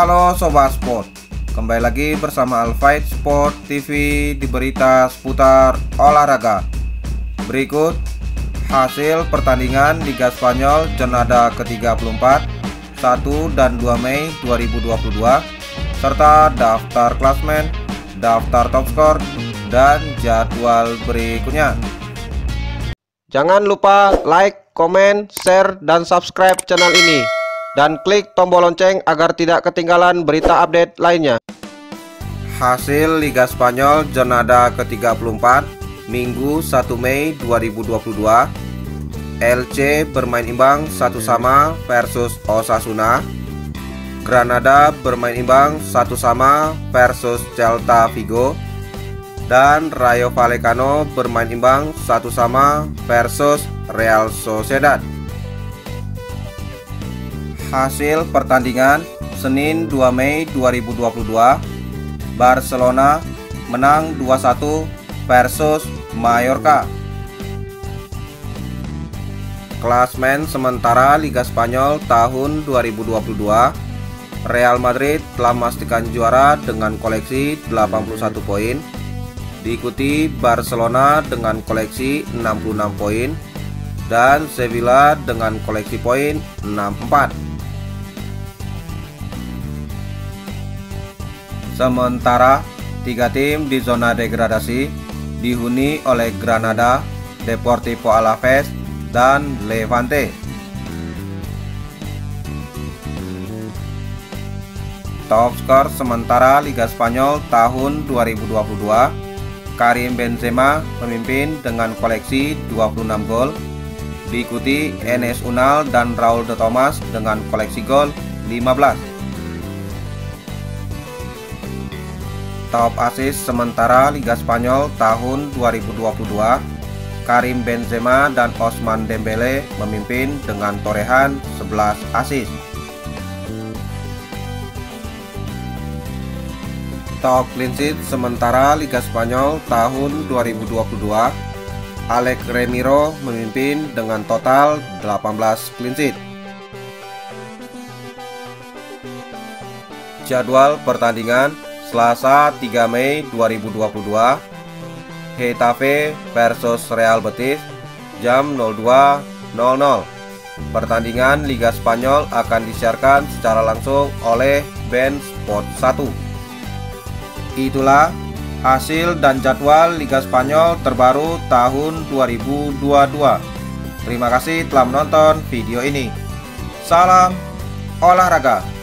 Halo Sobat Sport. Kembali lagi bersama Alfight Sport TV di berita seputar olahraga. Berikut hasil pertandingan Liga Spanyol Jornada ke-34 1 dan 2 Mei 2022 serta daftar klasmen, daftar top skor, dan jadwal berikutnya. Jangan lupa like, komen, share, dan subscribe channel ini dan klik tombol lonceng agar tidak ketinggalan berita update lainnya. Hasil Liga Spanyol Jornada ke-34 Minggu 1 Mei 2022 LC bermain imbang satu sama versus Osasuna Granada bermain imbang satu sama versus Celta Vigo dan Rayo Vallecano bermain imbang satu sama versus Real Sociedad. Hasil pertandingan Senin 2 Mei 2022 Barcelona menang 2-1 versus Mallorca. Klasmen sementara Liga Spanyol tahun 2022 Real Madrid telah memastikan juara dengan koleksi 81 poin Diikuti Barcelona dengan koleksi 66 poin Dan Sevilla dengan koleksi poin 64 Sementara tiga tim di zona degradasi dihuni oleh Granada, Deportivo Alaves, dan Levante. Top skor sementara Liga Spanyol tahun 2022 Karim Benzema memimpin dengan koleksi 26 gol. Diikuti Enes Unal dan Raul de Thomas dengan koleksi gol 15 Top assist sementara Liga Spanyol tahun 2022 Karim Benzema dan Osman Dembele memimpin dengan torehan 11 assist Top clean sheet sementara Liga Spanyol tahun 2022 Alex Remiro memimpin dengan total 18 clean sheet. Jadwal pertandingan Selasa 3 Mei 2022 Hetafe versus Real Betis jam 02.00 Pertandingan Liga Spanyol akan disiarkan secara langsung oleh Band Sport 1 Itulah hasil dan jadwal Liga Spanyol terbaru tahun 2022. Terima kasih telah menonton video ini. Salam olahraga.